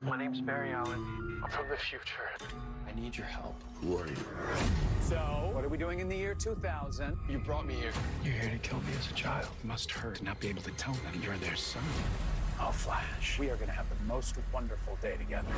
My name's Barry Allen. I'm from the future. I need your help. Who are you? So, what are we doing in the year 2000? You brought me here. You're here to kill me as a child. It must hurt to not be able to tell them you're their son. I'll flash. We are going to have the most wonderful day together.